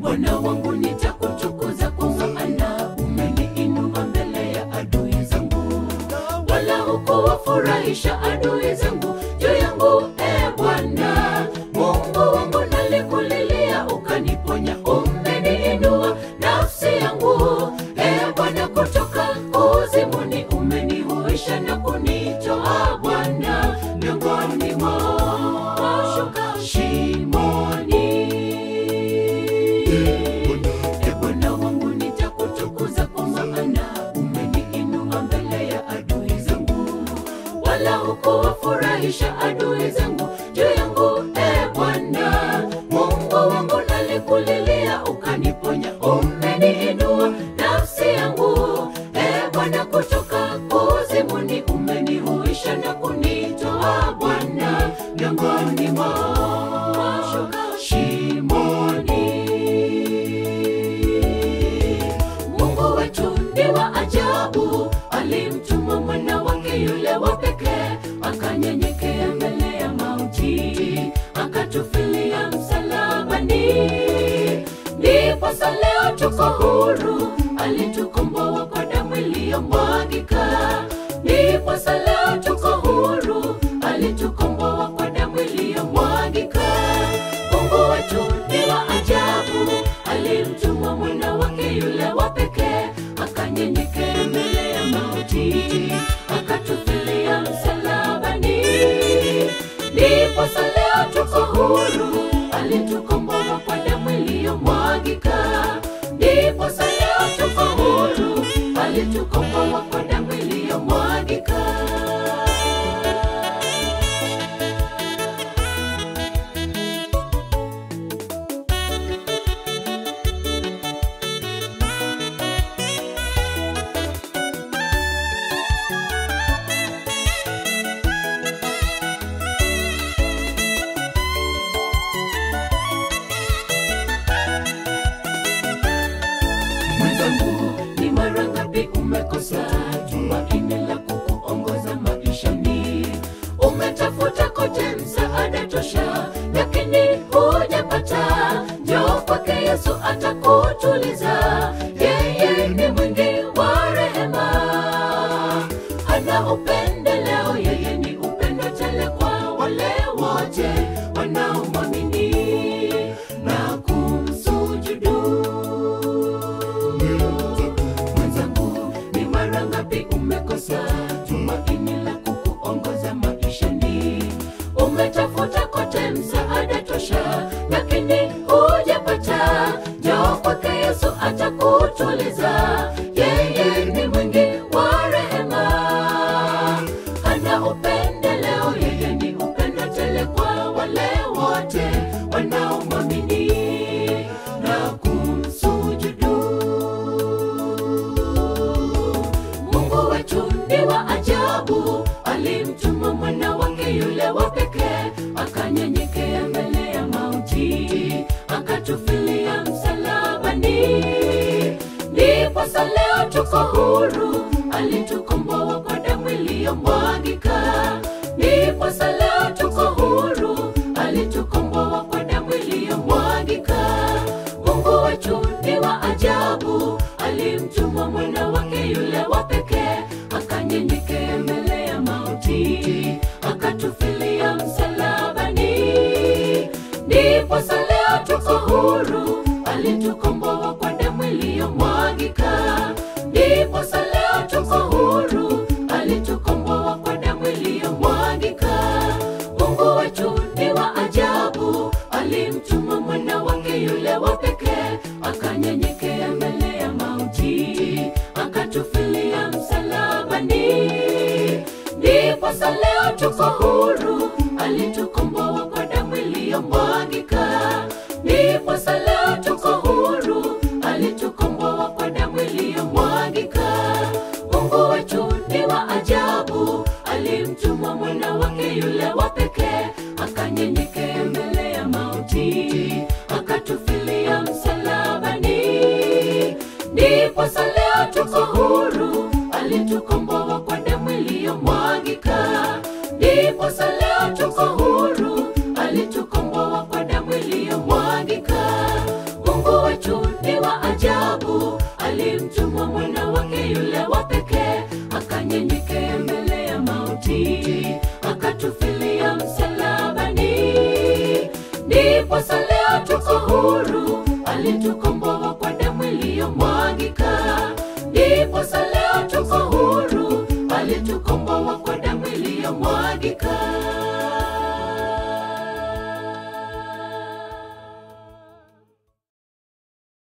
Bwana, wangu nitakutukuza kwa maana umeniinua mbele ya adui zangu, wala hukuwafurahisha adui zangu juu yangu. E Bwana Mungu wangu, nalikulilia ukaniponya, umeniinua wala hukuwafurahisha adui zangu. Juu akatufilia msalabani. Ndiposa leo tuko huru, alitukomboa kwa damu iliyomwagika. Ndiposa leo tuko huru, alitukomboa kwa damu iliyomwagika. Mungu wetu ni wa ajabu, alimtuma mwana wake yule wa pekee, akanyenyekea iliyomwagika. Ndiposa leo tuko huru, alitukomboa kwa umekosa tumaini la kukuongoza maishani umetafuta kote msaada tosha lakini hujapata. Njoo kwake yesu atakutuliza. Yeye ni mwingi wa rehema. Ana upendeleo yeye ni upendo tele kwa wale wote wanaomwamini umetafuta kote msaada tosha alimtuma mwana wake yule wa pekee, akanyenyekea mbele ya mauti, akatufilia msalabani. Ndiposa leo tuko huru, Ndiposa leo tuko huru, alitukomboa leo tuko huru, alitukomboa. Mungu wetu ni wa ajabu, alimtuma mwana wake yule wa pekee, akanyenyekea mbele ya mauti, akatufilia msalabani. Leo tuko huru, alitukomboa